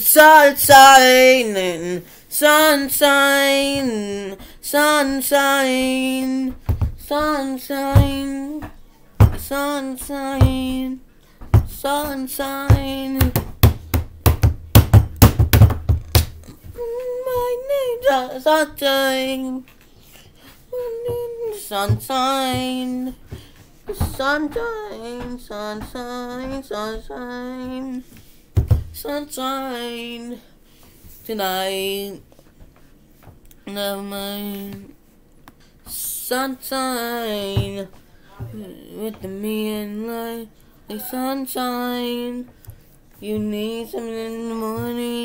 Sunshine, sunshine, sunshine, sunshine, sunshine, sunshine, sunshine. My name's sunshine, sunshine. Sunshine, sunshine, sunshine, sunshine. Tonight, never mind. Sunshine, with the me and light, like sunshine. You need something in the morning.